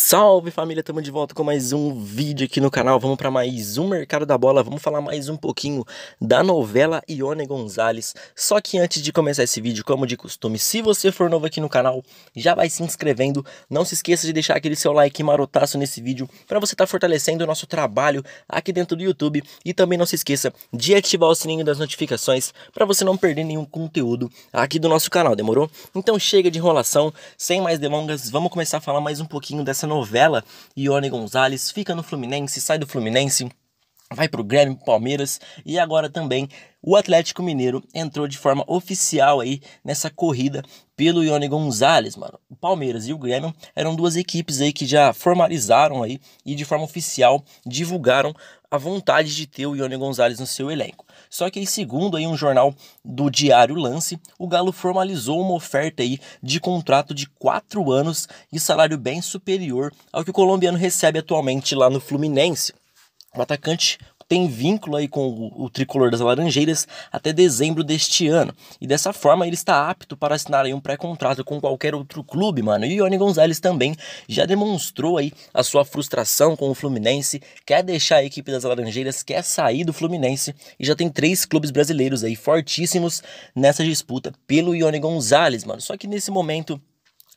Salve família, estamos de volta com mais um vídeo aqui no canal. Vamos para mais um Mercado da Bola. Vamos falar mais um pouquinho da novela Ione Gonzalez. Só que antes de começar esse vídeo, como de costume, se você for novo aqui no canal, já vai se inscrevendo. Não se esqueça de deixar aquele seu like marotaço nesse vídeo para você estar tá fortalecendo o nosso trabalho aqui dentro do YouTube. E também não se esqueça de ativar o sininho das notificações para você não perder nenhum conteúdo aqui do nosso canal, demorou? Então chega de enrolação, sem mais delongas, vamos começar a falar mais um pouquinho dessa novela, Ione Gonzalez fica no Fluminense, sai do Fluminense, vai para o Grêmio, Palmeiras e agora também o Atlético Mineiro entrou de forma oficial aí nessa corrida pelo Ione Gonzalez, mano. O Palmeiras e o Grêmio eram duas equipes aí que já formalizaram aí e de forma oficial divulgaram a vontade de ter o Ione Gonzalez no seu elenco. Só que aí, segundo aí um jornal do Diário Lance, o Galo formalizou uma oferta aí de contrato de quatro anos e salário bem superior ao que o colombiano recebe atualmente lá no Fluminense. O atacante tem vínculo aí com o, o, tricolor das Laranjeiras até dezembro deste ano. E dessa forma ele está apto para assinar aí um pré-contrato com qualquer outro clube, mano. E Ione Gonzalez também já demonstrou aí a sua frustração com o Fluminense, quer deixar a equipe das Laranjeiras, quer sair do Fluminense e já tem três clubes brasileiros aí fortíssimos nessa disputa pelo Ione Gonzalez, mano. Só que nesse momento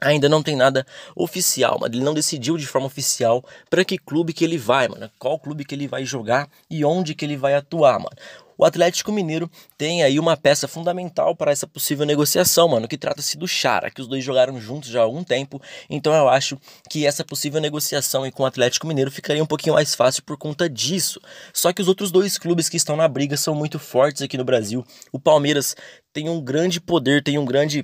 ainda não tem nada oficial, mas ele não decidiu de forma oficial para que clube que ele vai, mano, qual clube que ele vai jogar e onde que ele vai atuar, mano. O Atlético Mineiro tem aí uma peça fundamental para essa possível negociação, mano, que trata-se do Chara, que os dois jogaram juntos já há algum tempo, então eu acho que essa possível negociação com o Atlético Mineiro ficaria um pouquinho mais fácil por conta disso. Só que os outros dois clubes que estão na briga são muito fortes aqui no Brasil. O Palmeiras tem um grande poder, tem um grande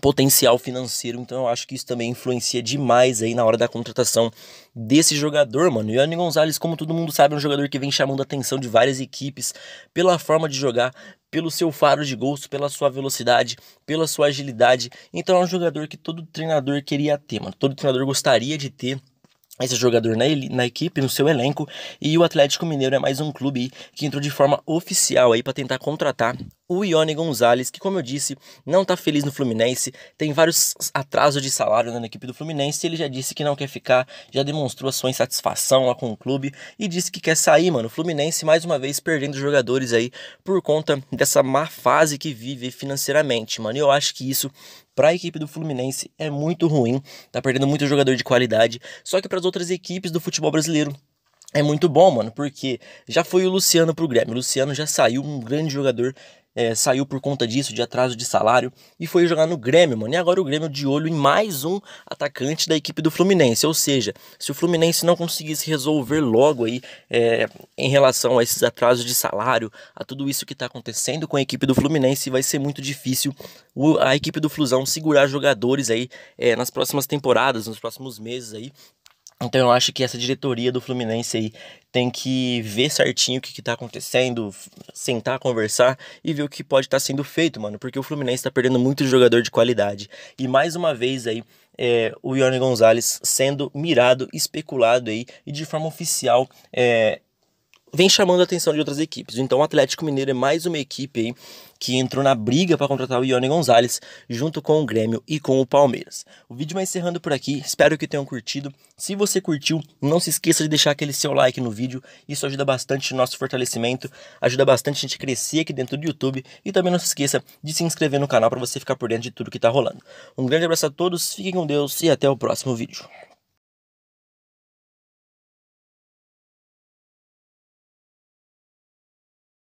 potencial financeiro, então eu acho que isso também influencia demais aí na hora da contratação desse jogador, mano. E o Anny Gonzalez, como todo mundo sabe, é um jogador que vem chamando a atenção de várias equipes pela forma de jogar, pelo seu faro de gols, pela sua velocidade, pela sua agilidade. Então é um jogador que todo treinador queria ter, mano. Todo treinador gostaria de ter esse jogador na, na, equipe, no seu elenco, e o Atlético Mineiro é mais um clube que entrou de forma oficial aí para tentar contratar o Ione Gonzalez, que como eu disse, não está feliz no Fluminense, tem vários atrasos de salário na equipe do Fluminense, ele já disse que não quer ficar, já demonstrou a sua insatisfação lá com o clube e disse que quer sair, mano. Fluminense mais uma vez perdendo jogadores aí por conta dessa má fase que vive financeiramente, mano. E eu acho que isso para a equipe do Fluminense é muito ruim, tá perdendo muito jogador de qualidade, só que para as outras equipes do futebol brasileiro é muito bom, mano, porque já foi o Luciano pro Grêmio. O Luciano já saiu um grande jogador é, saiu por conta disso, de atraso de salário, e foi jogar no Grêmio, mano. E agora o Grêmio de olho em mais um atacante da equipe do Fluminense. Ou seja, se o Fluminense não conseguisse resolver logo aí é, em relação a esses atrasos de salário, a tudo isso que está acontecendo com a equipe do Fluminense, vai ser muito difícil a equipe do Flusão segurar jogadores aí é, nas próximas temporadas, nos próximos meses aí, então eu acho que essa diretoria do Fluminense aí tem que ver certinho o que, está acontecendo, sentar, conversar e ver o que pode estar tá sendo feito, mano. Porque o Fluminense está perdendo muito jogador de qualidade. E mais uma vez aí, é, o Ione Gonzalez sendo mirado, especulado aí e de forma oficial é, vem chamando a atenção de outras equipes. Então o Atlético Mineiro é mais uma equipe aí que entrou na briga para contratar o Ione Gonzalez junto com o Grêmio e com o Palmeiras. O vídeo vai encerrando por aqui, espero que tenham curtido. Se você curtiu, não se esqueça de deixar aquele seu like no vídeo, isso ajuda bastante no nosso fortalecimento, ajuda bastante a gente crescer aqui dentro do YouTube e também não se esqueça de se inscrever no canal para você ficar por dentro de tudo que está rolando. Um grande abraço a todos, fiquem com Deus e até o próximo vídeo.